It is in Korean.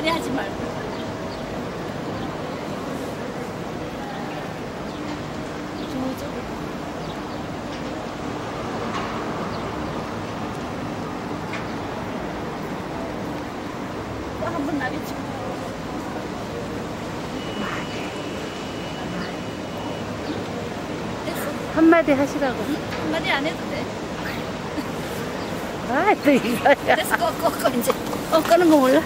많이 하지 말고. 저쪽으로. 또한번 나겠지. 됐어. 한마디 하시라고. 한마디 안 해도 돼. 아, 또 이거야. 됐어, 꺼, 꺼, 꺼, 이제. 어, 끄는 거 몰라?